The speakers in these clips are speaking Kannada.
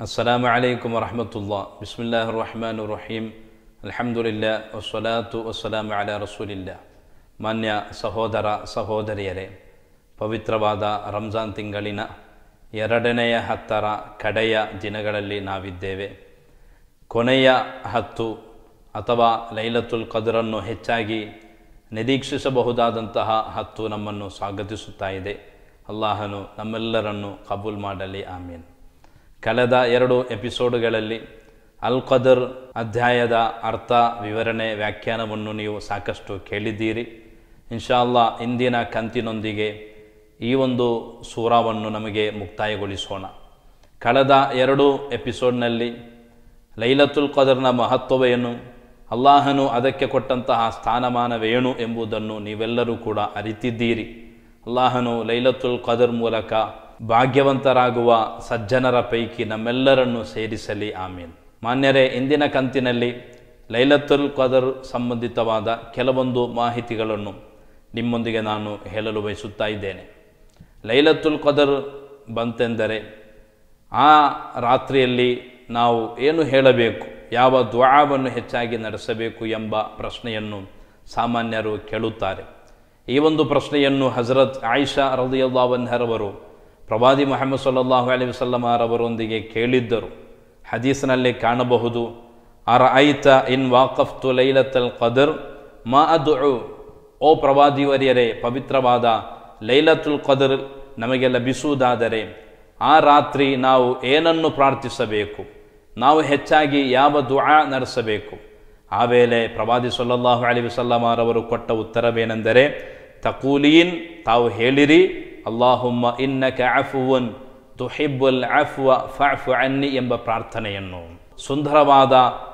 السلام عليكم ورحمة الله بسم الله الرحمن الرحيم الحمد لله والصلاة والسلام على رسول الله ಮಾನ್ಯ ಸಹೋದರ ಸಹೋದರಿಯರೇ ಪವಿತ್ರವಾದ ರಂಜಾನ್ ತಿಂಗಳಿನ ಎರಡನೆಯ ಹತ್ತರ ಕಡೆಯ ದಿನಗಳಲ್ಲಿ ನಾವಿದ್ದೇವೆ ಕೊನೆಯ ಹತ್ತು ಅಥವಾ ಲೈಲತುಲ್ ಕದರನ್ನು ಹೆಚ್ಚಾಗಿ ನಿರೀಕ್ಷಿಸಬಹುದಾದಂತಹ ಹತ್ತು ನಮ್ಮನ್ನು ಸ್ವಾಗತಿಸುತ್ತಾ ಇದೆ ಅಲ್ಲಾಹನು ನಮ್ಮೆಲ್ಲರನ್ನು ಕಬೂಲ್ ಮಾಡಲಿ ಆಮೀನ್ ಕಳೆದ ಎರಡು ಎಪಿಸೋಡ್ಗಳಲ್ಲಿ ಅಲ್ ಖದರ್ ಅಧ್ಯಾಯದ ಅರ್ಥ ವಿವರಣೆ ವ್ಯಾಖ್ಯಾನವನ್ನು ನೀವು ಸಾಕಷ್ಟು ಕೇಳಿದ್ದೀರಿ. ಇನ್ಶಾಲ್ಲ ಇಂದಿನ ಕಂತಿನೊಂದಿಗೆ ಈ ಒಂದು ಸೂರಾವನ್ನು ನಮಗೆ ಮುಕ್ತಾಯಗೊಳಿಸೋಣ. ಕಳೆದ ಎರಡು ಎಪಿಸೋಡ್ನಲ್ಲಿ ಲೈಲತುಲ್ ಕದರ್ನ ಮಹತ್ವವೇನು, ಅಲ್ಲಾಹನು ಅದಕ್ಕೆ ಕೊಟ್ಟಂತಹ ಸ್ಥಾನಮಾನವೇನು ಎಂಬುದನ್ನು ನೀವೆಲ್ಲರೂ ಕೂಡ ಅರಿತಿದ್ದೀರಿ. ಅಲ್ಲಾಹನು ಲೈಲತುಲ್ ಖದರ್ ಮೂಲಕ ಭಾಗ್ಯವಂತರಾಗುವ ಸಜ್ಜನರ ಪೈಕಿ ನಮ್ಮೆಲ್ಲರನ್ನು ಸೇರಿಸಲಿ, ಆಮೀನ್. ಮಾನ್ಯರೇ, ಇಂದಿನ ಕಂತಿನಲ್ಲಿ ಲೈಲತ್ತುಲ್ ಕದರ್ ಸಂಬಂಧಿತವಾದ ಕೆಲವೊಂದು ಮಾಹಿತಿಗಳನ್ನು ನಿಮ್ಮೊಂದಿಗೆ ನಾನು ಹೇಳಲು ಬಯಸುತ್ತಾ ಇದ್ದೇನೆ. ಲೈಲತ್ತುಲ್ ಖದರ್ ಬಂತೆಂದರೆ, ಆ ರಾತ್ರಿಯಲ್ಲಿ ನಾವು ಏನು ಹೇಳಬೇಕು, ಯಾವ ದ್ವಾವನ್ನು ಹೆಚ್ಚಾಗಿ ನಡೆಸಬೇಕು ಎಂಬ ಪ್ರಶ್ನೆಯನ್ನು ಸಾಮಾನ್ಯರು ಕೇಳುತ್ತಾರೆ. ಈ ಒಂದು ಪ್ರಶ್ನೆಯನ್ನು ಹಜರತ್ ಆಯಿಷಾ ರದಿಯಲ್ಲಾವನ್ಹರವರು ಪ್ರವಾದಿ ಮೊಹಮ್ಮದ್ ಸಲ್ಲಾಹು ಅಲಿ ವಸಲ್ಲಮಾರವರೊಂದಿಗೆ ಕೇಳಿದ್ದರು. ಹದೀಸ್ನಲ್ಲಿ ಕಾಣಬಹುದು ಅರ ಐತ ಇನ್ ವಾಕಫ್ತು ಲೈಲತಲ್ ಕದರ್ ಮಾ ಅದು ಓ ಪ್ರವಾದಿವರಿಯರೇ, ಪವಿತ್ರವಾದ ಲೈಲತುಲ್ ಕದರ್ ನಮಗೆ ಲಭಿಸುವುದಾದರೆ, ಆ ರಾತ್ರಿ ನಾವು ಏನನ್ನು ಪ್ರಾರ್ಥಿಸಬೇಕು? ನಾವು ಹೆಚ್ಚಾಗಿ ಯಾವ ದುಆ ನಡೆಸಬೇಕು? ಆ ವೇಳೆ ಪ್ರವಾದಿ ಸೊಲ್ಲಲ್ಲಾಹು ಅಲಿ ವಸಲ್ಲಮಾರವರು ಕೊಟ್ಟ ಉತ್ತರವೇನೆಂದರೆ, ತಕೂಲೀನ್ ತಾವು ಹೇಳಿರಿ ಅಲ್ಲಾಹುಮ್ಮ ಇನ್ನಕ ಅಫುವನ್ ತುಹಿಬ್ಬುಲ್ ಅಫ್ವ ಫಫು ಅನ್ನಿ ಎಂಬ ಪ್ರಾರ್ಥನೆಯನ್ನು. ಸುಂದರವಾದ,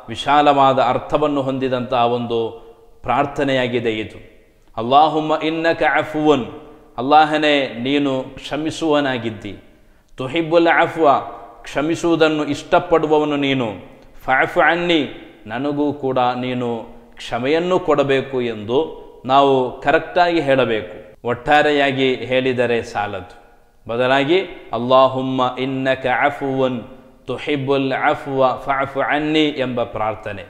ವಿಶಾಲವಾದ ಅರ್ಥವನ್ನು ಹೊಂದಿದಂತಹ ಒಂದು ಪ್ರಾರ್ಥನೆಯಾಗಿದೆ ಇದು. ಅಲ್ಲಾಹುಮ್ಮ ಇನ್ನಕ ಅಫುವನ್, ಅಲ್ಲಾಹನೇ ನೀನು ಕ್ಷಮಿಸುವನಾಗಿದ್ದಿ. ತುಹಿಬ್ಬುಲ್ ಅಫ್ವ, ಕ್ಷಮಿಸುವುದನ್ನು ಇಷ್ಟಪಡುವವನು ನೀನು. ಫಾಫು ಅನ್ನಿ, ನನಗೂ ಕೂಡ ನೀನು ಕ್ಷಮೆಯನ್ನು ಕೊಡಬೇಕು ಎಂದು ನಾವು ಕರೆಕ್ಟಾಗಿ ಹೇಳಬೇಕು. ಒಟ್ಟಾರೆಯಾಗಿ ಹೇಳಿದರೆ ಸಾಲದು. ಬದಲಾಗಿ, ಅಲ್ಲಾಹುಮ್ಮ ಇನ್ನಕ ಅಫುವನ್ ತುಹಿಬುಲ್ ಅಫ್ವ ಫಾಫು ಅನ್ನಿ ಎಂಬ ಪ್ರಾರ್ಥನೆ.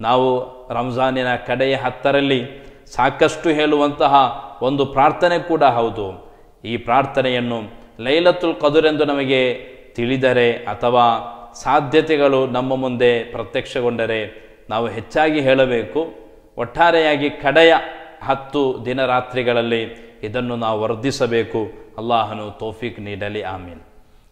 ನಾವು ರಂಜಾನಿನ ಕಡೆಯ ಹತ್ತರಲ್ಲಿ ಸಾಕಷ್ಟು ಹೇಳುವಂತಹ ಒಂದು ಪ್ರಾರ್ಥನೆ ಕೂಡ ಹೌದು. ಈ ಪ್ರಾರ್ಥನೆಯನ್ನು ಲೈಲತುಲ್ ಕದುರೆಂದು ನಮಗೆ ತಿಳಿದರೆ ಅಥವಾ ಸಾಧ್ಯತೆಗಳು ನಮ್ಮ ಮುಂದೆ ಪ್ರತ್ಯಕ್ಷಗೊಂಡರೆ ನಾವು ಹೆಚ್ಚಾಗಿ ಹೇಳಬೇಕು. ಒಟ್ಟಾರೆಯಾಗಿ ಕಡೆಯ ಹತ್ತು ದಿನರಾತ್ರಿಗಳಲ್ಲಿ ಇದನ್ನು ನಾವು ವರ್ಧಿಸಬೇಕು. ಅಲ್ಲಾಹನು ತೋಫಿಕ್ ನೀಡಲಿ, ಆಮೀನ್.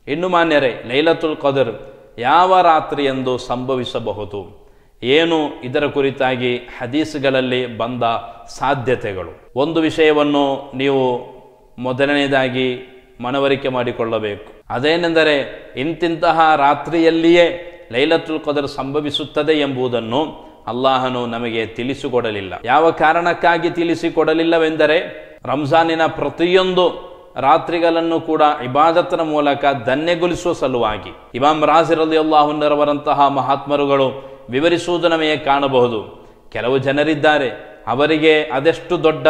ಇನ್ನು ಮಾನ್ಯರೇ, ಲೈಲತುಲ್ ಕದರ್ ಯಾವ ರಾತ್ರಿ ಎಂದು ಸಂಭವಿಸಬಹುದು? ಏನು? ಇದರ ಕುರಿತಾಗಿ ಹದೀಸ್ಗಳಲ್ಲಿ ಬಂದ ಸಾಧ್ಯತೆಗಳು. ಒಂದು ವಿಷಯವನ್ನು ನೀವು ಮೊದಲನೇದಾಗಿ ಮನವರಿಕೆ ಮಾಡಿಕೊಳ್ಳಬೇಕು. ಅದೇನೆಂದರೆ, ಇಂತಿಂತಹ ರಾತ್ರಿಯಲ್ಲಿಯೇ ಲೈಲತುಲ್ ಕದರ್ ಸಂಭವಿಸುತ್ತದೆ ಎಂಬುದನ್ನು ಅಲ್ಲಾಹನು ನಮಗೆ ತಿಳಿಸಿಕೊಡಲಿಲ್ಲ. ಯಾವ ಕಾರಣಕ್ಕಾಗಿ ತಿಳಿಸಿಕೊಡಲಿಲ್ಲವೆಂದರೆ ರಂಜಾನಿನ ಪ್ರತಿಯೊಂದು ರಾತ್ರಿಗಳನ್ನು ಕೂಡ ಇಬಾದತ್ನ ಮೂಲಕ ಧನ್ಯಗೊಳಿಸುವ ಸಲುವಾಗಿ ಇಮಾಮ್ ರಾಜಿರಲಿ ಅಲ್ಲಾಹುನ್ನರವರಂತಹ ಮಹಾತ್ಮರುಗಳು ವಿವರಿಸುವುದು ನಮಗೆ ಕಾಣಬಹುದು. ಕೆಲವು ಜನರಿದ್ದಾರೆ. ಅವರಿಗೆ ಅದೆಷ್ಟು ದೊಡ್ಡ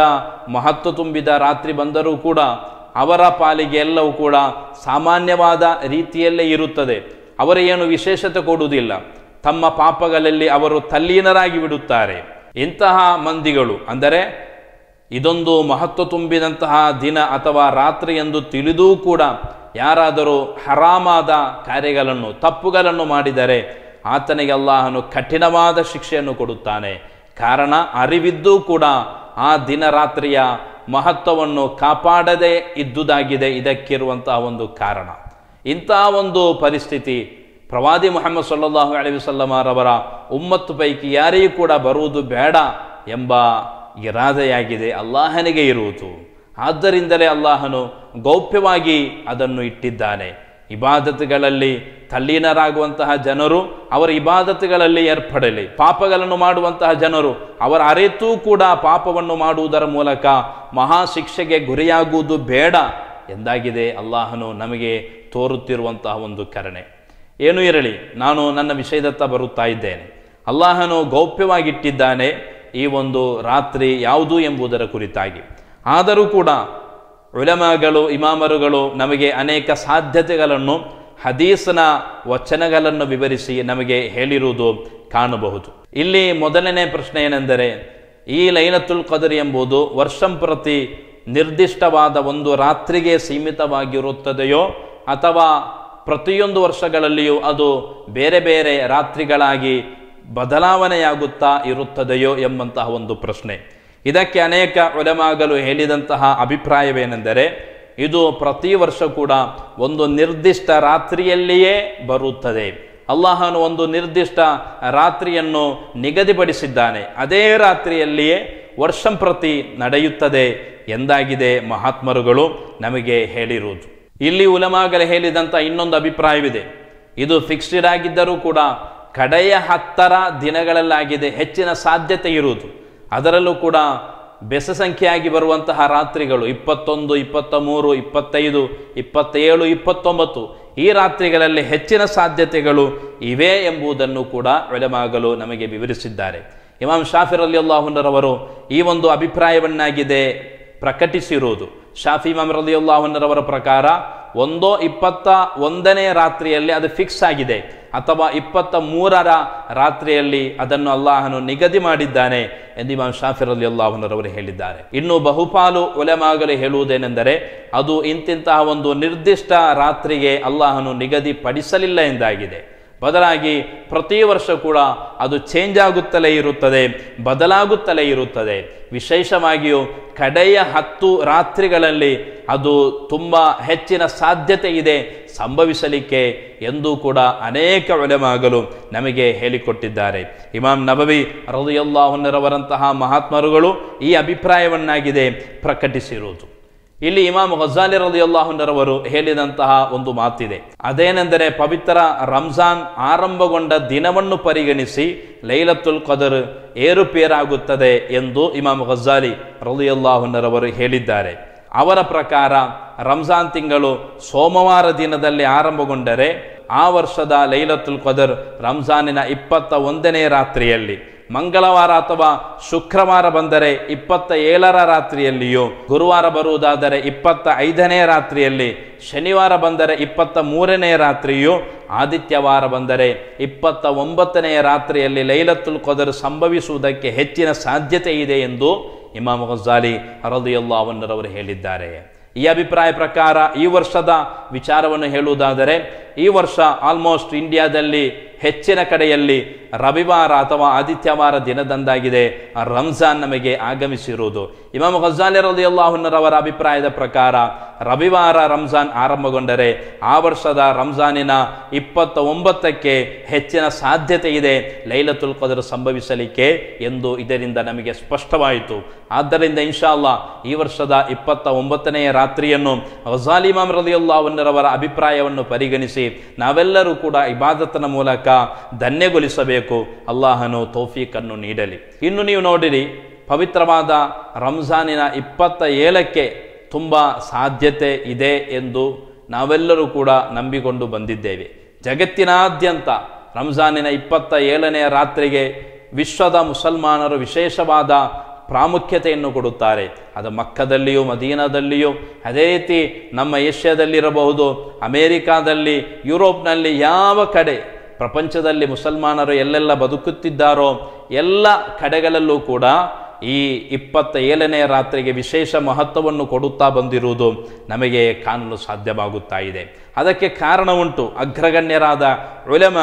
ಮಹತ್ವ ತುಂಬಿದ ರಾತ್ರಿ ಬಂದರೂ ಕೂಡ ಅವರ ಪಾಲಿಗೆ ಎಲ್ಲವೂ ಕೂಡ ಸಾಮಾನ್ಯವಾದ ರೀತಿಯಲ್ಲೇ ಇರುತ್ತದೆ. ಅವರ ಏನು ವಿಶೇಷತೆ ಕೊಡುವುದಿಲ್ಲ. ತಮ್ಮ ಪಾಪಗಳಲ್ಲಿ ಅವರು ತಲ್ಲೀನರಾಗಿ ಬಿಡುತ್ತಾರೆ. ಇಂತಹ ಮಂದಿಗಳು ಅಂದರೆ ಇದೊಂದು ಮಹತ್ವ ತುಂಬಿದಂತಹ ದಿನ ಅಥವಾ ರಾತ್ರಿ ಎಂದು ತಿಳಿದೂ ಕೂಡ ಯಾರಾದರೂ ಹರಾಮಾದ ಕಾರ್ಯಗಳನ್ನು, ತಪ್ಪುಗಳನ್ನು ಮಾಡಿದರೆ ಆತನಿಗೆ ಅಲ್ಲಾಹನು ಕಠಿಣವಾದ ಶಿಕ್ಷೆಯನ್ನು ಕೊಡುತ್ತಾನೆ. ಕಾರಣ ಅರಿವಿದ್ದೂ ಕೂಡ ಆ ದಿನ ರಾತ್ರಿಯ ಮಹತ್ವವನ್ನು ಕಾಪಾಡದೇ ಇದ್ದುದಾಗಿದೆ ಇದಕ್ಕಿರುವಂತಹ ಒಂದು ಕಾರಣ. ಇಂತಹ ಒಂದು ಪರಿಸ್ಥಿತಿ ಪ್ರವಾದಿ ಮೊಹಮ್ಮದ್ ಸಲ್ಲಾಹು ಅಲಿ ಉಮ್ಮತ್ತು ಪೈಕಿ ಯಾರಿಗೂ ಕೂಡ ಬರುವುದು ಬೇಡ ಎಂಬ ಇರಾದೆಯಾಗಿದೆ. ಅಲ್ಲಾಹನಿಗೆ ಇರುವುದು. ಆದ್ದರಿಂದಲೇ ಅಲ್ಲಾಹನು ಗೌಪ್ಯವಾಗಿ ಅದನ್ನು ಇಟ್ಟಿದ್ದಾನೆ. ಇಬಾದತ್ಗಳಲ್ಲಿ ತಲ್ಲೀನರಾಗುವಂತಹ ಜನರು ಅವರ ಇಬಾದತ್ಗಳಲ್ಲಿ ಏರ್ಪಡಲಿ. ಪಾಪಗಳನ್ನು ಮಾಡುವಂತಹ ಜನರು ಅವರ ಅರಿತೂ ಕೂಡ ಪಾಪವನ್ನು ಮಾಡುವುದರ ಮೂಲಕ ಮಹಾಶಿಕ್ಷೆಗೆ ಗುರಿಯಾಗುವುದು ಬೇಡ ಎಂದಾಗಿದೆ ಅಲ್ಲಾಹನು ನಮಗೆ ತೋರುತ್ತಿರುವಂತಹ ಒಂದು ಕರಣೆ. ಏನು ಇರಲಿ, ನಾನು ನನ್ನ ವಿಷಯದತ್ತ ಬರುತ್ತಾ ಇದ್ದೇನೆ. ಅಲ್ಲಾಹನು ಗೌಪ್ಯವಾಗಿಟ್ಟಿದ್ದಾನೆ. ಈ ಒಂದು ರಾತ್ರಿ ಯಾವುದು ಎಂಬುದರ ಕುರಿತಾಗಿ. ಆದರೂ ಕೂಡ ಉಲಮಗಳು, ಇಮಾಮರುಗಳು ನಮಗೆ ಅನೇಕ ಸಾಧ್ಯತೆಗಳನ್ನು, ಹದೀಸ್ನ ವಚನಗಳನ್ನು ವಿವರಿಸಿ ನಮಗೆ ಹೇಳಿರುವುದು ಕಾಣಬಹುದು. ಇಲ್ಲಿ ಮೊದಲನೇ ಪ್ರಶ್ನೆ ಏನೆಂದರೆ ಈ ಲೈಲತುಲ್ ಕದರ್ ಎಂಬುದು ವರ್ಷಂಪ್ರತಿ ನಿರ್ದಿಷ್ಟವಾದ ಒಂದು ರಾತ್ರಿಗೆ ಸೀಮಿತವಾಗಿರುತ್ತದೆಯೋ, ಅಥವಾ ಪ್ರತಿಯೊಂದು ವರ್ಷಗಳಲ್ಲಿಯೂ ಅದು ಬೇರೆ ಬೇರೆ ರಾತ್ರಿಗಳಾಗಿ ಬದಲಾವಣೆಯಾಗುತ್ತಾ ಇರುತ್ತದೆಯೋ ಎಂಬಂತಹ ಒಂದು ಪ್ರಶ್ನೆ. ಇದಕ್ಕೆ ಅನೇಕ ಒಲೆಮಾಗಲು ಹೇಳಿದಂತಹ ಅಭಿಪ್ರಾಯವೇನೆಂದರೆ, ಇದು ಪ್ರತಿ ವರ್ಷ ಕೂಡ ಒಂದು ನಿರ್ದಿಷ್ಟ ರಾತ್ರಿಯಲ್ಲಿಯೇ ಬರುತ್ತದೆ. ಅಲ್ಲಾಹನು ಒಂದು ನಿರ್ದಿಷ್ಟ ರಾತ್ರಿಯನ್ನು ನಿಗದಿಪಡಿಸಿದ್ದಾನೆ. ಅದೇ ರಾತ್ರಿಯಲ್ಲಿಯೇ ವರ್ಷಂಪ್ರತಿ ನಡೆಯುತ್ತದೆ ಎಂದಾಗಿದೆ ಮಹಾತ್ಮರುಗಳು ನಮಗೆ ಹೇಳಿರುವುದು. ಇಲ್ಲಿ ಉಲಮಾಗಲು ಹೇಳಿದಂಥ ಇನ್ನೊಂದು ಅಭಿಪ್ರಾಯವಿದೆ. ಇದು ಫಿಕ್ಸ್ಡ್ ಆಗಿದ್ದರೂ ಕೂಡ ಕಡೆಯ ಹತ್ತರ ದಿನಗಳಲ್ಲಾಗಿದೆ, ಹೆಚ್ಚಿನ ಸಾಧ್ಯತೆ ಇರುವುದು. ಅದರಲ್ಲೂ ಕೂಡ ಬೆಸ ಸಂಖ್ಯೆಯಾಗಿ ಬರುವಂತಹ ರಾತ್ರಿಗಳು, ಇಪ್ಪತ್ತೊಂದು ಇಪ್ಪತ್ತ ಮೂರು ಇಪ್ಪತ್ತೈದು, ಇಪ್ಪತ್ತೇಳು, ಇಪ್ಪತ್ತೊಂಬತ್ತು, ಈ ರಾತ್ರಿಗಳಲ್ಲಿ ಹೆಚ್ಚಿನ ಸಾಧ್ಯತೆಗಳು ಇವೆ ಎಂಬುದನ್ನು ಕೂಡ ಒಲೆಮಾಗಲು ನಮಗೆ ವಿವರಿಸಿದ್ದಾರೆ. ಇಮಾಮ್ ಶಾಫಿರ್ ಅಲಿ ಅಲ್ಲಾಹುನರವರು ಈ ಒಂದು ಅಭಿಪ್ರಾಯವನ್ನಾಗಿದೆ ಪ್ರಕಟಿಸಿರುವುದು. ಶಾಫಿ ಇಮಾಮ್ ರಲಿ ಅಲ್ಲಾಹುನರವರ ಪ್ರಕಾರ ಒಂದೋ ಇಪ್ಪತ್ತ ಒಂದನೇ ರಾತ್ರಿಯಲ್ಲಿ ಅದು ಫಿಕ್ಸ್ ಆಗಿದೆ. ಅಥವಾ ಇಪ್ಪತ್ತ ಮೂರರ ರಾತ್ರಿಯಲ್ಲಿ ಅದನ್ನು ಅಲ್ಲಾಹನು ನಿಗದಿ ಮಾಡಿದ್ದಾನೆ ಎಂದು ಇಮಾಮ್ ಶಾಫಿರ್ ಅಲಿ ಅಲ್ಲಾಹನರವರು ಹೇಳಿದ್ದಾರೆ. ಇನ್ನು ಬಹುಪಾಲು ಒಲೆಮಾಗಲು ಹೇಳುವುದೇನೆಂದರೆ, ಅದು ಇಂತಿಂತಹ ಒಂದು ನಿರ್ದಿಷ್ಟ ರಾತ್ರಿಗೆ ಅಲ್ಲಾಹನು ನಿಗದಿಪಡಿಸಲಿಲ್ಲ ಎಂದಾಗಿದೆ. ಬದಲಾಗಿ ಪ್ರತಿ ವರ್ಷ ಕೂಡ ಅದು ಚೇಂಜ್ ಆಗುತ್ತಲೇ ಇರುತ್ತದೆ, ಬದಲಾಗುತ್ತಲೇ ಇರುತ್ತದೆ. ವಿಶೇಷವಾಗಿಯೂ ಕಡೆಯ ಹತ್ತು ರಾತ್ರಿಗಳಲ್ಲಿ ಅದು ತುಂಬ ಹೆಚ್ಚಿನ ಸಾಧ್ಯತೆ ಇದೆ ಸಂಭವಿಸಲಿಕ್ಕೆ ಎಂದು ಕೂಡ ಅನೇಕ ಒಲೆಮಾಗಲು ನಮಗೆ ಹೇಳಿಕೊಟ್ಟಿದ್ದಾರೆ. ಇಮಾಮ್ ನಬವಿ ರದಯಲ್ಲಾಹುನ್ನರವರಂತಹ ಮಹಾತ್ಮರುಗಳು ಈ ಅಭಿಪ್ರಾಯವನ್ನಾಗಿದೆ ಪ್ರಕಟಿಸಿರುವುದು. ಇಲ್ಲಿ ಇಮಾಮ್ ಘಜಾಲಿ ರದಿಯಲ್ಲಾಹುನರವರು ಹೇಳಿದಂತಹ ಒಂದು ಮಾತಿದೆ. ಅದೇನೆಂದರೆ ಪವಿತ್ರ ರಂಜಾನ್ ಆರಂಭಗೊಂಡ ದಿನವನ್ನು ಪರಿಗಣಿಸಿ ಲೈಲತ್ತುಲ್ ಕದರ್ ಏರುಪೇರಾಗುತ್ತದೆ ಎಂದು ಇಮಾಮ್ ಘಜಾಲಿ ರದಿಯಲ್ಲಾಹುನರವರು ಹೇಳಿದ್ದಾರೆ. ಅವರ ಪ್ರಕಾರ ರಂಜಾನ್ ತಿಂಗಳು ಸೋಮವಾರ ದಿನದಲ್ಲಿ ಆರಂಭಗೊಂಡರೆ ಆ ವರ್ಷದ ಲೈಲತ್ತುಲ್ ಕದರ್ ರಂಜಾನಿನ ಇಪ್ಪತ್ತ ಒಂದನೇ ರಾತ್ರಿಯಲ್ಲಿ. ಮಂಗಳವಾರ ಅಥವಾ ಶುಕ್ರವಾರ ಬಂದರೆ ಇಪ್ಪತ್ತ ಏಳರ ರಾತ್ರಿಯಲ್ಲಿಯೂ, ಗುರುವಾರ ಬರುವುದಾದರೆ ಇಪ್ಪತ್ತ ಐದನೇ ರಾತ್ರಿಯಲ್ಲಿ, ಶನಿವಾರ ಬಂದರೆ ಇಪ್ಪತ್ತ ಮೂರನೇ ರಾತ್ರಿಯೂ, ಆದಿತ್ಯವಾರ ಬಂದರೆ ಇಪ್ಪತ್ತ ಒಂಬತ್ತನೆಯ ರಾತ್ರಿಯಲ್ಲಿ ಲೈಲತ್ತುಲ್ ಕೊದರ್ ಸಂಭವಿಸುವುದಕ್ಕೆ ಹೆಚ್ಚಿನ ಸಾಧ್ಯತೆ ಇದೆ ಎಂದು ಇಮಾಮ್ ಗಜಾಲಿ ಅರದಿಯಲ್ಲಾವನ್ನರವರು ಹೇಳಿದ್ದಾರೆ. ಈ ಅಭಿಪ್ರಾಯ ಪ್ರಕಾರ ಈ ವರ್ಷದ ವಿಚಾರವನ್ನು ಹೇಳುವುದಾದರೆ, ಈ ವರ್ಷ ಆಲ್ಮೋಸ್ಟ್ ಇಂಡಿಯಾದಲ್ಲಿ ಹೆಚ್ಚಿನ ಕಡೆಯಲ್ಲಿ ರವಿವಾರ ಅಥವಾ ಆದಿತ್ಯವಾರ ದಿನದಂದಾಗಿದೆ. ರಂಜಾನ್ ನಮಗೆ ಆಗಮಿಸಿರುವುದು. ಇಮಾಮ್ ಘಜಾಲಿ ರದಿಯಲ್ಲಾಹುನ್ನರವರ ಅಭಿಪ್ರಾಯದ ಪ್ರಕಾರ ರವಿವಾರ ರಂಜಾನ್ ಆರಂಭಗೊಂಡರೆ ಆ ವರ್ಷದ ರಂಜಾನಿನ ಇಪ್ಪತ್ತ ಒಂಬತ್ತಕ್ಕೆ ಹೆಚ್ಚಿನ ಸಾಧ್ಯತೆ ಇದೆ ಲೈಲತುಲ್ ಕದರ್ ಸಂಭವಿಸಲಿಕ್ಕೆ ಎಂದು ಇದರಿಂದ ನಮಗೆ ಸ್ಪಷ್ಟವಾಯಿತು. ಆದ್ದರಿಂದ ಇನ್ಶಾಲ್ಲಾ ಈ ವರ್ಷದ ಇಪ್ಪತ್ತ ಒಂಬತ್ತನೆಯ ರಾತ್ರಿಯನ್ನು ಘಜಾಲಿ ಇಮಾಮ್ ರದಿಯಲ್ಲಾಹುನ್ನರವರ ಅಭಿಪ್ರಾಯವನ್ನು ಪರಿಗಣಿಸಿ ನಾವೆಲ್ಲರೂ ಕೂಡ ಇಬಾದತ್ನ ಮೂಲಕ ಧನ್ಯಗೊಳಿಸಬೇಕು. ಅಲ್ಲಾಹನು ತೌಫೀಕನ್ನು ನೀಡಲಿ. ಇನ್ನು ನೀವು ನೋಡಿರಿ, ಪವಿತ್ರವಾದ ರಂಜಾನಿನ ಇಪ್ಪತ್ತ ಏಳಕ್ಕೆ ತುಂಬ ಸಾಧ್ಯತೆ ಇದೆ ಎಂದು ನಾವೆಲ್ಲರೂ ಕೂಡ ನಂಬಿಕೊಂಡು ಬಂದಿದ್ದೇವೆ. ಜಗತ್ತಿನಾದ್ಯಂತ ರಂಜಾನಿನ ಇಪ್ಪತ್ತ ಏಳನೆಯ ರಾತ್ರಿಗೆ ವಿಶ್ವದ ಮುಸಲ್ಮಾನರು ವಿಶೇಷವಾದ ಪ್ರಾಮುಖ್ಯತೆಯನ್ನು ಕೊಡುತ್ತಾರೆ. ಅದು ಮಕ್ಕದಲ್ಲಿಯೂ, ಮದೀನದಲ್ಲಿಯೂ, ಅದೇ ರೀತಿ ನಮ್ಮ ಏಷ್ಯಾದಲ್ಲಿರಬಹುದು, ಅಮೇರಿಕಾದಲ್ಲಿ, ಯುರೋಪ್ನಲ್ಲಿ ಯಾವ ಕಡೆ ಪ್ರಪಂಚದಲ್ಲಿ ಮುಸಲ್ಮಾನರು ಎಲ್ಲೆಲ್ಲ ಬದುಕುತ್ತಿದ್ದಾರೋ ಎಲ್ಲ ಕಡೆಗಳಲ್ಲೂ ಕೂಡ ಈ ಇಪ್ಪತ್ತ ಏಳನೇ ರಾತ್ರಿಗೆ ವಿಶೇಷ ಮಹತ್ವವನ್ನು ಕೊಡುತ್ತಾ ಬಂದಿರುವುದು ನಮಗೆ ಕಾಣಲು ಸಾಧ್ಯವಾಗುತ್ತಾ ಇದೆ. ಅದಕ್ಕೆ ಕಾರಣ ಉಂಟು. ಅಗ್ರಗಣ್ಯರಾದ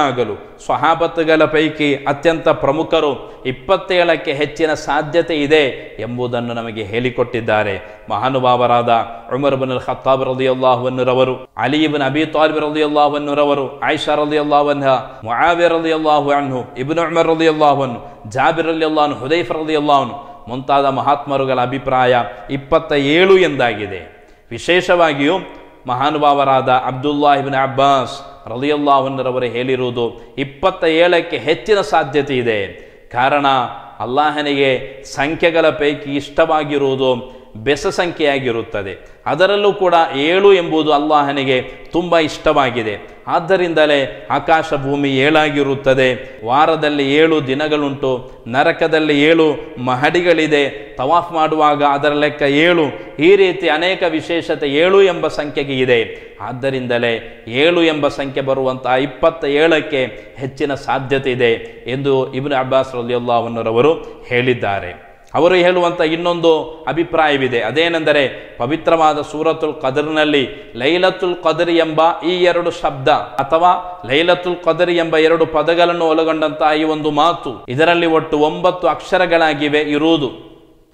ಆಗಲು ಸ್ವಹಾಬತ್ತುಗಳ ಪೈಕಿ ಅತ್ಯಂತ ಪ್ರಮುಖರು, ಇಪ್ಪತ್ತೇಳಕ್ಕೆ ಹೆಚ್ಚಿನ ಸಾಧ್ಯತೆ ಇದೆ ಎಂಬುದನ್ನು ನಮಗೆ ಹೇಳಿಕೊಟ್ಟಿದ್ದಾರೆ. ಮಹಾನುಭಾವರಾದ ಉಮರ್ ಬಿನ್ ಖತ್ತಾಬ್ ರದಿಯಲ್ಲಾಹುವನ್ನರವರು ಅಲಿ ಇಬ್ನ್ ಅಬಿ ತಾಲಿಬ್ ರದಿಯಲ್ಲಾಹುವನ್ನರವರು ಆಯಿಷಾ ರದಿಯಲ್ಲಾಹನ್ಹ ಮುಆವಿಯ ರದಿಯಲ್ಲಾಹು ಅನ್ಹು, ಇಬ್ನ್ ಉಮರ್ ರದಿಯಲ್ಲಾಹುವನ್ನು ಜಾಬಿರ್ ರಲಿಯಲ್ಲಾಹನು ಹುದೈಫ್ ರದಿಯಲ್ಲಾಹನು ಮುಂತಾದ ಮಹಾತ್ಮರುಗಳ ಅಭಿಪ್ರಾಯ ಇಪ್ಪತ್ತ ಏಳು ಎಂದಾಗಿದೆ. ವಿಶೇಷವಾಗಿಯೂ ಮಹಾನುಭಾವರಾದ ಅಬ್ದುಲ್ಲಾಹಿಬಿನ್ ಅಬ್ಬಾಸ್ ರಲಿಯಲ್ಲಾಹನ್ನರವರು ಹೇಳಿರುವುದು ಇಪ್ಪತ್ತ ಏಳಕ್ಕೆ ಹೆಚ್ಚಿನ ಸಾಧ್ಯತೆ ಇದೆ. ಕಾರಣ, ಅಲ್ಲಾಹನಿಗೆ ಸಂಖ್ಯೆಗಳ ಪೈಕಿ ಇಷ್ಟವಾಗಿರುವುದು ಬೆಸ ಸಂಖ್ಯೆಯಾಗಿರುತ್ತದೆ ಅದರಲ್ಲೂ ಕೂಡ ಏಳು ಎಂಬುದು ಅಲ್ಲಾಹನಿಗೆ ತುಂಬ ಇಷ್ಟವಾಗಿದೆ. ಆದ್ದರಿಂದಲೇ ಆಕಾಶ ಭೂಮಿ ಏಳಾಗಿರುತ್ತದೆ. ವಾರದಲ್ಲಿ ಏಳು ದಿನಗಳುಂಟು, ನರಕದಲ್ಲಿ ಏಳು ಮಹಡಿಗಳಿದೆ. ತವಾಫ್ ಮಾಡುವಾಗ ಅದರ ಲೆಕ್ಕ ಏಳು. ಈ ರೀತಿ ಅನೇಕ ವಿಶೇಷತೆ ಏಳು ಎಂಬ ಸಂಖ್ಯೆಗೆ ಇದೆ. ಆದ್ದರಿಂದಲೇ ಏಳು ಎಂಬ ಸಂಖ್ಯೆ ಬರುವಂತಹ ಇಪ್ಪತ್ತ ಏಳಕ್ಕೆ ಹೆಚ್ಚಿನ ಸಾಧ್ಯತೆ ಇದೆ ಎಂದು ಇಬ್ನ ಅಬ್ಬಾಸ್ ರಲಿಯಲ್ಲಾಹನರವರು ಹೇಳಿದ್ದಾರೆ. ಅವರು ಹೇಳುವಂಥ ಇನ್ನೊಂದು ಅಭಿಪ್ರಾಯವಿದೆ. ಅದೇನೆಂದರೆ ಪವಿತ್ರವಾದ ಸೂರತುಲ್ ಕದರ್ನಲ್ಲಿ ಲೈಲತುಲ್ ಕದರಿ ಎಂಬ ಈ ಎರಡು ಶಬ್ದ ಅಥವಾ ಲೈಲತುಲ್ ಕದರಿ ಎಂಬ ಎರಡು ಪದಗಳನ್ನು ಒಳಗೊಂಡಂತಹ ಈ ಒಂದು ಮಾತು ಇದರಲ್ಲಿ ಒಟ್ಟು ಒಂಬತ್ತು ಅಕ್ಷರಗಳಾಗಿವೆ ಇರುವುದು.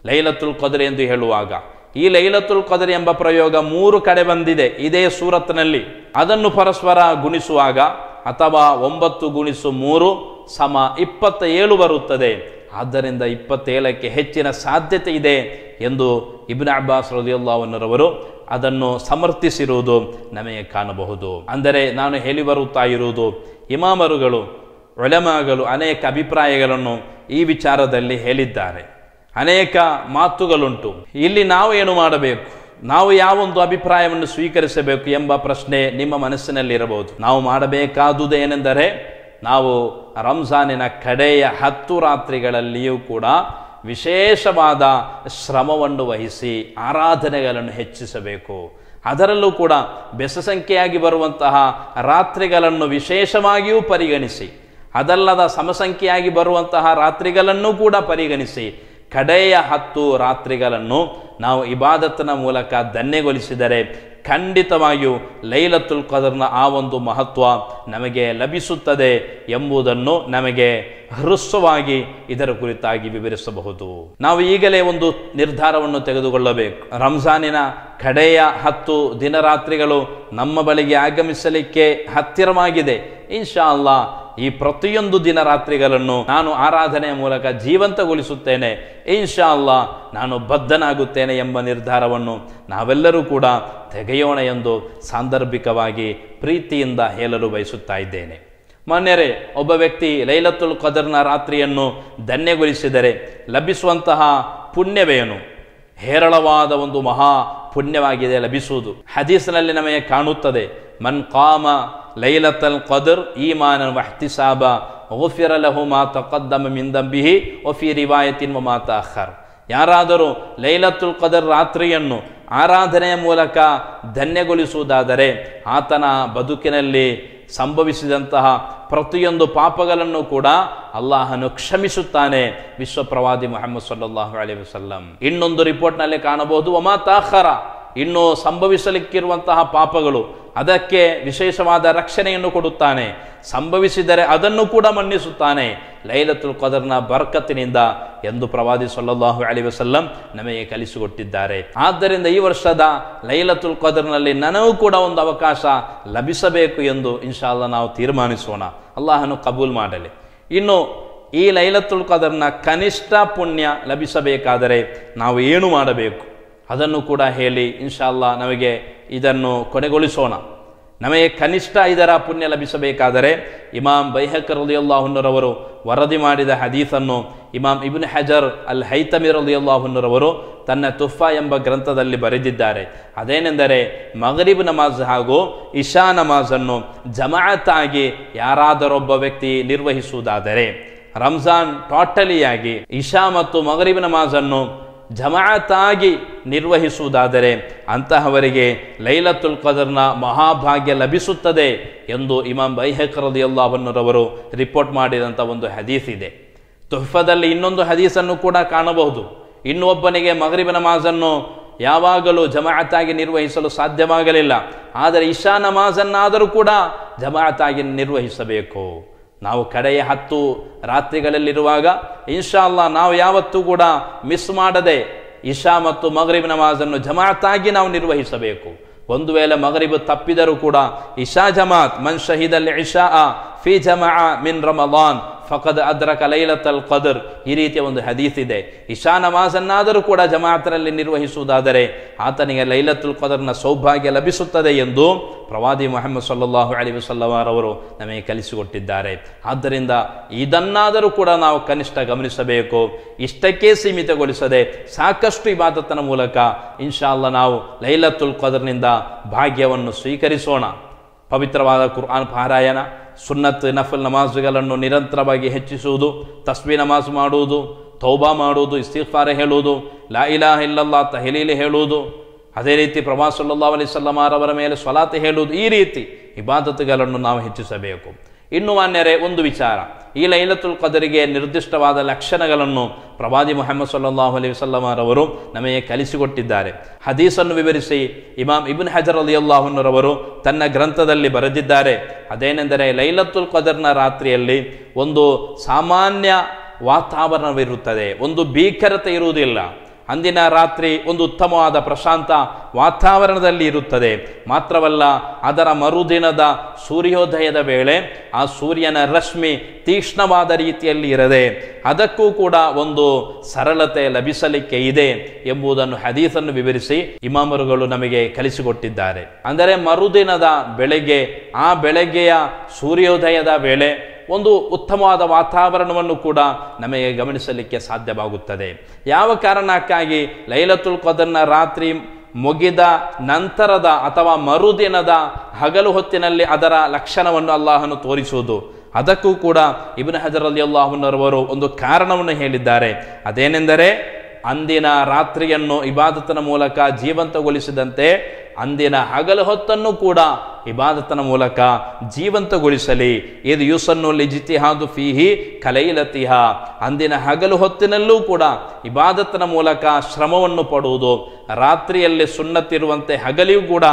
ಲೈಲತುಲ್ ಕದರಿ ಎಂದು ಹೇಳುವಾಗ ಈ ಲೈಲತುಲ್ ಕದರಿ ಎಂಬ ಪ್ರಯೋಗ ಮೂರು ಕಡೆ ಬಂದಿದೆ. ಇದೇ ಸೂರತ್ನಲ್ಲಿ. ಅದನ್ನು ಪರಸ್ಪರ ಗುಣಿಸುವಾಗ ಅಥವಾ ಒಂಬತ್ತು ಗುಣಿಸು ಮೂರು ಸಮ ಇಪ್ಪತ್ತ ಏಳು ಬರುತ್ತದೆ. ಆದ್ದರಿಂದ ಇಪ್ಪತ್ತೇಳಕ್ಕೆ ಹೆಚ್ಚಿನ ಸಾಧ್ಯತೆ ಇದೆ ಎಂದು ಇಬ್ನ ಅಬ್ಬಾಸ್ ರದಿಯುಲ್ಲಾವನ್ನರವರು ಅದನ್ನು ಸಮರ್ಥಿಸಿರುವುದು ನಮಗೆ ಕಾಣಬಹುದು. ಅಂದರೆ ನಾನು ಹೇಳಿ ಬರುತ್ತಾ ಇರುವುದು, ಇಮಾಮರುಗಳು ಒಳಮಾಗಲು ಅನೇಕ ಅಭಿಪ್ರಾಯಗಳನ್ನು ಈ ವಿಚಾರದಲ್ಲಿ ಹೇಳಿದ್ದಾರೆ. ಅನೇಕ ಮಾತುಗಳುಂಟು. ಇಲ್ಲಿ ನಾವು ಏನು ಮಾಡಬೇಕು? ನಾವು ಯಾವೊಂದು ಅಭಿಪ್ರಾಯವನ್ನು ಸ್ವೀಕರಿಸಬೇಕು ಎಂಬ ಪ್ರಶ್ನೆ ನಿಮ್ಮ ಮನಸ್ಸಿನಲ್ಲಿರಬಹುದು. ನಾವು ಮಾಡಬೇಕಾದುದು ಏನೆಂದರೆ ನಾವು ರಂಜಾನಿನ ಕಡೆಯ ಹತ್ತು ರಾತ್ರಿಗಳಲ್ಲಿಯೂ ಕೂಡ ವಿಶೇಷವಾದ ಶ್ರಮವನ್ನು ವಹಿಸಿ ಆರಾಧನೆಗಳನ್ನು ಹೆಚ್ಚಿಸಬೇಕು. ಅದರಲ್ಲೂ ಕೂಡ ಬೆಸ ಸಂಖ್ಯೆಯಾಗಿ ಬರುವಂತಹ ರಾತ್ರಿಗಳನ್ನು ವಿಶೇಷವಾಗಿಯೂ ಪರಿಗಣಿಸಿ. ಅದಲ್ಲದ ಸಮಸಂಖ್ಯೆಯಾಗಿ ಬರುವಂತಹ ರಾತ್ರಿಗಳನ್ನು ಕೂಡ ಪರಿಗಣಿಸಿ. ಕಡೆಯ ಹತ್ತು ರಾತ್ರಿಗಳನ್ನು ನಾವು ಇಬಾದತ್ತಿನ ಮೂಲಕ ಧನ್ಯಗೊಳಿಸಿದರೆ ಖಂಡಿತವಾಗಿಯೂ ಲೈಲತುಲ್ ಕದರ್ನ ಆ ಒಂದು ಮಹತ್ವ ನಮಗೆ ಲಭಿಸುತ್ತದೆ ಎಂಬುದನ್ನು ನಮಗೆ ಹೃಸ್ವವಾಗಿ ಇದರ ಕುರಿತಾಗಿ ವಿವರಿಸಬಹುದು. ನಾವು ಈಗಲೇ ಒಂದು ನಿರ್ಧಾರವನ್ನು ತೆಗೆದುಕೊಳ್ಳಬೇಕು. ರಂಜಾನಿನ ಕಡೆಯ ಹತ್ತು ದಿನರಾತ್ರಿಗಳು ನಮ್ಮ ಬಳಿಗೆ ಆಗಮಿಸಲಿಕ್ಕೆ ಹತ್ತಿರವಾಗಿದೆ. ಇನ್ಶಾ ಅಲ್ಲಾ ಈ ಪ್ರತಿಯೊಂದು ದಿನ ರಾತ್ರಿಗಳನ್ನು ನಾನು ಆರಾಧನೆಯ ಮೂಲಕ ಜೀವಂತಗೊಳಿಸುತ್ತೇನೆ. ಇನ್ಶಾ ಅಲ್ಲಾ ನಾನು ಬದ್ಧನಾಗುತ್ತೇನೆ ಎಂಬ ನಿರ್ಧಾರವನ್ನು ನಾವೆಲ್ಲರೂ ಕೂಡ ತೆಗೆಯೋಣ ಎಂದು ಸಾಂದರ್ಭಿಕವಾಗಿ ಪ್ರೀತಿಯಿಂದ ಹೇಳಲು ಬಯಸುತ್ತಾ ಇದ್ದೇನೆ. ಮಾನ್ಯರೇ, ಒಬ್ಬ ವ್ಯಕ್ತಿ ಲೈಲತ್ತುಲ್ ಕದರ್ನ ರಾತ್ರಿಯನ್ನು ಧನ್ಯಗೊಳಿಸಿದರೆ ಲಭಿಸುವಂತಹ ಪುಣ್ಯವೇನು? ಹೇರಳವಾದ ಒಂದು ಮಹಾ ಪುಣ್ಯವಾಗಿದೆ ಲಭಿಸುವುದು. ಹದೀಸ್ನಲ್ಲಿ ನಮಗೆ ಕಾಣುತ್ತದೆ, ಮನ್ ಕಾಮ ಲೈಲತಲ್ ಕದರ್ ಈಮಾನ ವಹ್ತಿಸಾಬ ಗುಫಿರ ಲಹು ಮಾ ತಕದ್ದಮ ಮಿಂದಂಬಿಹಿ ಒಫಿ ರಿವಾಯತಿನ್ ಮಾತ ತಾಖರ್ ಯಾರಾದರೂ ಲೈಲತುಲ್ ಕದರ್ ರಾತ್ರಿಯನ್ನು ಆರಾಧನೆಯ ಮೂಲಕ ಧನ್ಯಗೊಳಿಸುವುದಾದರೆ ಆತನ ಬದುಕಿನಲ್ಲಿ ಸಂಭವಿಸಿದಂತಹ ಪ್ರತಿಯೊಂದು ಪಾಪಗಳನ್ನು ಕೂಡ ಅಲ್ಲಾಹನು ಕ್ಷಮಿಸುತ್ತಾನೆ ವಿಶ್ವಪ್ರವಾದಿ ಮೊಹಮ್ಮದ್ ಸಲ್ಲಾಹು ಅಲಿ ವಸಲ್ಲಂ ಇನ್ನೊಂದು ರಿಪೋರ್ಟ್ನಲ್ಲಿ ಕಾಣಬಹುದು ಒಮಾ ತಾಖರ ಇನ್ನು ಸಂಭವಿಸಲಿಕ್ಕಿರುವಂತಹ ಪಾಪಗಳು, ಅದಕ್ಕೆ ವಿಶೇಷವಾದ ರಕ್ಷಣೆಯನ್ನು ಕೊಡುತ್ತಾನೆ. ಸಂಭವಿಸಿದರೆ ಅದನ್ನು ಕೂಡ ಮನ್ನಿಸುತ್ತಾನೆ. ಲೈಲತುಲ್ ಕದರ್ನ ಬರ್ಕತ್ತಿನಿಂದ ಎಂದು ಪ್ರವಾದಿ ಸೊಲ್ಲಾಹು ಅಲಿ ವಸಲ್ಲಂ ನಮಗೆ ಕಲಿಸಿಕೊಟ್ಟಿದ್ದಾರೆ. ಆದ್ದರಿಂದ ಈ ವರ್ಷದ ಲೈಲತುಲ್ ಕದರ್ನಲ್ಲಿ ನನಗೂ ಕೂಡ ಒಂದು ಅವಕಾಶ ಲಭಿಸಬೇಕು ಎಂದು ಇನ್ಶಾಲ್ಲ ನಾವು ತೀರ್ಮಾನಿಸೋಣ. ಅಲ್ಲಾಹನು ಕಬೂಲ್ ಮಾಡಲಿ. ಇನ್ನು ಈ ಲೈಲತುಲ್ ಕದರ್ನ ಕನಿಷ್ಠ ಪುಣ್ಯ ಲಭಿಸಬೇಕಾದರೆ ನಾವು ಏನು ಮಾಡಬೇಕು? ಅದನ್ನು ಕೂಡ ಹೇಳಿ ಇನ್ಶಾಲ್ಲ ನಮಗೆ ಇದನ್ನು ಕೊನೆಗೊಳಿಸೋಣ. ನಮಗೆ ಕನಿಷ್ಠ ಇದರ ಪುಣ್ಯ ಲಭಿಸಬೇಕಾದರೆ ಇಮಾಮ್ ಬೈಹಕರದಿಯಲ್ಲಾಹುನ್ನರವರು ವರದಿ ಮಾಡಿದ ಹದೀಸನ್ನು ಇಮಾಮ್ ಇಬ್ನ್ ಹಜರ್ ಅಲ್ ಹೈತಮಿರದಿಯಲ್ಲಾಹುನ್ನರವರು ತನ್ನ ತುಫಾ ಎಂಬ ಗ್ರಂಥದಲ್ಲಿ ಬರೆದಿದ್ದಾರೆ. ಅದೇನೆಂದರೆ ಮಗರಿಬ್ ನಮಾಜ್ ಹಾಗೂ ಇಶಾ ನಮಾಜನ್ನು ಜಮಾಯತ್ತಾಗಿ ಯಾರಾದರೊಬ್ಬ ವ್ಯಕ್ತಿ ನಿರ್ವಹಿಸುವುದಾದರೆ, ರಂಜಾನ್ ಟೋಟಲಿಯಾಗಿ ಇಶಾ ಮತ್ತು ಮಗರಿಬ್ ನಮಾಜನ್ನು ಜಮಾಅತ್ತಾಗಿ ನಿರ್ವಹಿಸುವುದಾದರೆ ಅಂತಹವರಿಗೆ ಲೈಲತುಲ್ ಕದರ್ನ ಮಹಾಭಾಗ್ಯ ಲಭಿಸುತ್ತದೆ ಎಂದು ಇಮಾಮ್ ಬೈಹಕರದಿಯಲ್ಲಾವನ್ನರವರು ರಿಪೋರ್ಟ್ ಮಾಡಿದಂಥ ಒಂದು ಹದೀಸ್ ಇದೆ. ತುಹ್ಫದಲ್ಲಿ ಇನ್ನೊಂದು ಹದೀಸನ್ನು ಕೂಡ ಕಾಣಬಹುದು. ಇನ್ನೊಬ್ಬನಿಗೆ ಮಗರಿಬ ನಮಾಜನ್ನು ಯಾವಾಗಲೂ ಜಮಾತಾಗಿ ನಿರ್ವಹಿಸಲು ಸಾಧ್ಯವಾಗಲಿಲ್ಲ. ಆದರೆ ಇಶಾ ನಮಾಜನ್ನಾದರೂ ಕೂಡ ಜಮಾತಾಗಿ ನಿರ್ವಹಿಸಬೇಕು. ನಾವು ಕಡೆಯ ಹತ್ತು ರಾತ್ರಿಗಳಲ್ಲಿರುವಾಗ ಇನ್ಶಾ ಅಲ್ಲಾ ನಾವು ಯಾವತ್ತೂ ಕೂಡ ಮಿಸ್ ಮಾಡದೆ ಇಶಾ ಮತ್ತು ಮಗರಿಬ್ ನಮಾಜನ್ನು ಜಮಾತಾಗಿ ನಾವು ನಿರ್ವಹಿಸಬೇಕು. ಒಂದು ವೇಳೆ ಮಗರಿಬ್ ತಪ್ಪಿದರೂ ಕೂಡ ಇಶಾ ಜಮಾತ್ ಮನ್ ಶಹೀದಲ್ಲಿ ಇಶಾ ಫಿ ಜಮಾ ಮಿನ್ ರಮಲಾನ್ ಫಕದ್ ಅದ್ರ ಕಲೈಲತಲ್ ಕದರ್. ಈ ರೀತಿಯ ಒಂದು ಹದೀಸ್ ಇದೆ. ಇಶಾ ನಮಾಜನ್ನಾದರೂ ಕೂಡ ಜಮಾತರಲ್ಲಿ ನಿರ್ವಹಿಸುವುದಾದರೆ ಆತನಿಗೆ ಲೈಲತುಲ್ ಕದರ್ನ ಸೌಭಾಗ್ಯ ಲಭಿಸುತ್ತದೆ ಎಂದು ಪ್ರವಾದಿ ಮೊಹಮ್ಮದ್ ಸಲ್ಲಾಹು ಅಲಿ ವಸಲ್ಲವಾರವರು ನಮಗೆ ಕಲಿಸಿಕೊಟ್ಟಿದ್ದಾರೆ. ಆದ್ದರಿಂದ ಇದನ್ನಾದರೂ ಕೂಡ ನಾವು ಕನಿಷ್ಠ ಗಮನಿಸಬೇಕು. ಇಷ್ಟಕ್ಕೆ ಸೀಮಿತಗೊಳಿಸದೆ ಸಾಕಷ್ಟು ಇಬಾದತ್ತನ ಮೂಲಕ ಇನ್ಶಾಲ್ಲ ನಾವು ಲೈಲತುಲ್ ಕದರ್ನಿಂದ ಭಾಗ್ಯವನ್ನು ಸ್ವೀಕರಿಸೋಣ. ಪವಿತ್ರವಾದ ಕುರ್ಆನ್ ಪಾರಾಯಣ. ಸುನ್ನತ್, ನಫಲ್ ನಮಾಜ್ಗಳನ್ನು ನಿರಂತರವಾಗಿ ಹೆಚ್ಚಿಸುವುದು ತಸ್ವಿ ನಮಾಜ್ ಮಾಡುವುದು, ತೌಬಾ ಮಾಡುವುದು ಇಸ್ತಿಫಾರೆ ಹೇಳುವುದು, ಲಾ ಇಲಾಹ ಇಲ್ಲಲ್ಲ ತಹಲೀಲಿ ಹೇಳುವುದು. ಅದೇ ರೀತಿ ಪ್ರಭಾ ಸಲ್ಲಾ ಅಲಿ ಸಲ್ಲಮಾರವರ ಮೇಲೆ ಸ್ವಲಾತೆ ಹೇಳುವುದು. ಈ ರೀತಿ ಇಬಾದತುಗಳನ್ನು ನಾವು ಹೆಚ್ಚಿಸಬೇಕು. ಇನ್ನು ಮಾನ್ಯರೇ, ಒಂದು ವಿಚಾರ. ಈ ಲೈಲತುಲ್ ಕದರಿಗೆ ನಿರ್ದಿಷ್ಟವಾದ ಲಕ್ಷಣಗಳನ್ನು ಪ್ರವಾದಿ ಮೊಹಮ್ಮದ್ ಸಲ್ಲಾಹು ಅಲಿ ವಸಲ್ಲಮರವರು ನಮಗೆ ಕಲಿಸಿಕೊಟ್ಟಿದ್ದಾರೆ. ಹದೀಸನ್ನು ವಿವರಿಸಿ ಇಮಾಮ್ ಇಬ್ನ್ ಹಜರ್ ಅಲಿ ಅಲ್ಲಾಹುನರವರು ತನ್ನ ಗ್ರಂಥದಲ್ಲಿ ಬರೆದಿದ್ದಾರೆ. ಅದೇನೆಂದರೆ ಲೈಲತುಲ್ ಕದರ್ನ ರಾತ್ರಿಯಲ್ಲಿ ಒಂದು ಸಾಮಾನ್ಯ ವಾತಾವರಣವಿರುತ್ತದೆ. ಒಂದು ಭೀಕರತೆ ಇರುವುದಿಲ್ಲ. ಅಂದಿನ ರಾತ್ರಿ ಒಂದು ಉತ್ತಮವಾದ ಪ್ರಶಾಂತ ವಾತಾವರಣದಲ್ಲಿ ಇರುತ್ತದೆ. ಮಾತ್ರವಲ್ಲ, ಅದರ ಮರುದಿನದ ಸೂರ್ಯೋದಯದ ವೇಳೆ ಆ ಸೂರ್ಯನ ರಶ್ಮಿ ತೀಕ್ಷ್ಣವಾದ ರೀತಿಯಲ್ಲಿ ಇರದೆ, ಅದಕ್ಕೂ ಕೂಡ ಒಂದು ಸರಳತೆ ಲಭಿಸಲಿಕ್ಕೆ ಇದೆ ಎಂಬುದನ್ನು ಹದೀಸನ್ನು ವಿವರಿಸಿ ಇಮಾಮರುಗಳು ನಮಗೆ ಕಲಿಸಿಕೊಟ್ಟಿದ್ದಾರೆ. ಅಂದರೆ ಮರುದಿನದ ಬೆಳಗ್ಗೆ, ಆ ಬೆಳಗ್ಗೆಯ ಸೂರ್ಯೋದಯದ ವೇಳೆ ಒಂದು ಉತ್ತಮವಾದ ವಾತಾವರಣವನ್ನು ಕೂಡ ನಮಗೆ ಗಮನಿಸಲಿಕ್ಕೆ ಸಾಧ್ಯವಾಗುತ್ತದೆ. ಯಾವ ಕಾರಣಕ್ಕಾಗಿ ಲೈಲತುಲ್ ಕದರ್ನ ರಾತ್ರಿ ಮುಗಿದ ನಂತರದ ಅಥವಾ ಮರುದಿನದ ಹಗಲು ಹೊತ್ತಿನಲ್ಲಿ ಅದರ ಲಕ್ಷಣವನ್ನು ಅಲ್ಲಾಹನು ತೋರಿಸುವುದು. ಅದಕ್ಕೂ ಕೂಡ ಇಬ್ನ ಹಜರ್ ಅಲಿ ಅಲ್ಲಾಹುನರವರು ಒಂದು ಕಾರಣವನ್ನು ಹೇಳಿದ್ದಾರೆ. ಅದೇನೆಂದರೆ ಅಂದಿನ ರಾತ್ರಿಯನ್ನು ಇಬಾದತನ ಮೂಲಕ ಜೀವಂತಗೊಳಿಸಿದಂತೆ ಅಂದಿನ ಹಗಲು ಹೊತ್ತನ್ನು ಕೂಡ ಇಬಾದತನ ಮೂಲಕ ಜೀವಂತಗೊಳಿಸಲಿ. ಇದು ಯೂಸನ್ನು ಲಿಜಿತಿಹಾದು ಫೀಹಿ ಕಲೈಲತಿಹ. ಅಂದಿನ ಹಗಲು ಹೊತ್ತಿನಲ್ಲೂ ಕೂಡ ಇಬಾದತ್ತನ ಮೂಲಕ ಶ್ರಮವನ್ನು ಪಡುವುದು. ರಾತ್ರಿಯಲ್ಲಿ ಸುನ್ನತಿರುವಂತೆ ಹಗಲಿಯೂ ಕೂಡ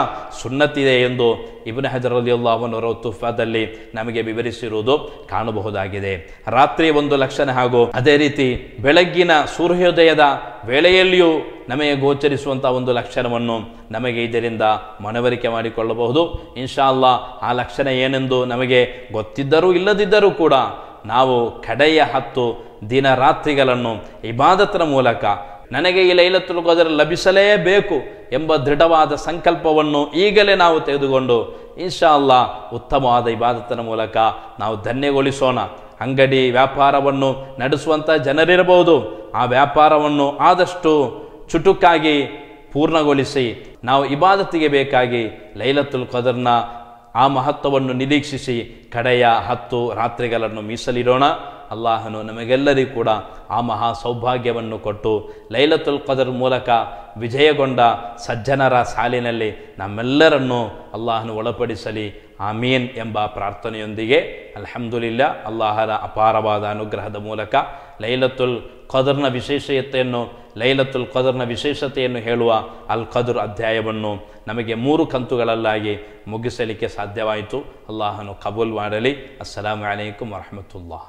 ಸುನ್ನತಿದೆ ಎಂದು ಇಬ್ನ ಹಜರ್ ಅಲಿ ಅಲ್ಲಾಹನವರ ತುಫಾದಲ್ಲಿ ನಮಗೆ ವಿವರಿಸಿರುವುದು ಕಾಣಬಹುದಾಗಿದೆ. ರಾತ್ರಿ ಒಂದು ಲಕ್ಷಣ ಹಾಗೂ ಅದೇ ರೀತಿ ಬೆಳಗ್ಗಿನ ಸೂರ್ಯೋದಯದ ವೇಳೆಯಲ್ಲಿಯೂ ನಮಗೆ ಗೋಚರಿಸುವಂಥ ಒಂದು ಲಕ್ಷಣವನ್ನು ನಮಗೆ ಇದರಿಂದ ಮನವರಿಕೆ ಮಾಡಿಕೊಳ್ಳಬಹುದು. ಇನ್ಶಾ ಅಲ್ಲಾ ಆ ಲಕ್ಷಣ ಏನೆಂದು ನಮಗೆ ಗೊತ್ತಿದ್ದರೂ ಇಲ್ಲದಿದ್ದರೂ ಕೂಡ ನಾವು ಕಡೆಯ ಹತ್ತು ದಿನ ರಾತ್ರಿಗಳನ್ನು ಇಬಾದತ್ರ ಮೂಲಕ ನನಗೆ ಈ ಲೈಲತ್ತುಲ್ ಕದರ್ ಲಭಿಸಲೇಬೇಕು ಎಂಬ ದೃಢವಾದ ಸಂಕಲ್ಪವನ್ನು ಈಗಲೇ ನಾವು ತೆಗೆದುಕೊಂಡು ಇನ್ಶಾ ಅಲ್ಲಾ ಉತ್ತಮವಾದ ಇಬಾದತನ ಮೂಲಕ ನಾವು ಧನ್ಯಗೊಳಿಸೋಣ. ಅಂಗಡಿ ವ್ಯಾಪಾರವನ್ನು ನಡೆಸುವಂಥ ಜನರಿರಬಹುದು. ಆ ವ್ಯಾಪಾರವನ್ನು ಆದಷ್ಟು ಚುಟುಕಾಗಿ ಪೂರ್ಣಗೊಳಿಸಿ ನಾವು ಇಬಾದತಿಗೆ ಬೇಕಾಗಿ ಲೈಲತ್ತುಲ್ ಕದರ್ನ ಆ ಮಹತ್ವವನ್ನು ನಿರೀಕ್ಷಿಸಿ ಕಡೆಯ ಹತ್ತು ರಾತ್ರಿಗಳನ್ನು ಮೀಸಲಿಡೋಣ. ಅಲ್ಲಾಹನು ನಮಗೆಲ್ಲರಿಗೂ ಕೂಡ ಆ ಮಹಾ ಸೌಭಾಗ್ಯವನ್ನು ಕೊಟ್ಟು ಲೈಲತುಲ್ ಕದರ್ ಮೂಲಕ ವಿಜಯಗೊಂಡ ಸಜ್ಜನರ ಸಾಲಿನಲ್ಲಿ ನಮ್ಮೆಲ್ಲರನ್ನು ಅಲ್ಲಾಹನು ಒಳಪಡಿಸಲಿ. ಆಮೀನ್ ಎಂಬ ಪ್ರಾರ್ಥನೆಯೊಂದಿಗೆ ಅಲ್ಹಮ್ದುಲಿಲ್ಲ, ಅಲ್ಲಾಹರ ಅಪಾರವಾದ ಅನುಗ್ರಹದ ಮೂಲಕ ಲೈಲತುಲ್ ಕದರ್ನ ವಿಶೇಷತೆಯನ್ನು, ಲೈಲತುಲ್ ಕದರ್ನ ವಿಶೇಷತೆಯನ್ನು ಹೇಳುವ ಅಲ್ ಕದರ್ ಅಧ್ಯಾಯವನ್ನು ನಮಗೆ ಮೂರು ಕಂತುಗಳಲ್ಲಾಗಿ ಮುಗಿಸಲಿಕ್ಕೆ ಸಾಧ್ಯವಾಯಿತು. ಅಲ್ಲಾಹನು ಕಬೂಲ್ ಮಾಡಲಿ. ಅಸ್ಸಲಾಮು ಅಲೈಕುಮ್ ವರಹಮತುಲ್ಲಾಹ್.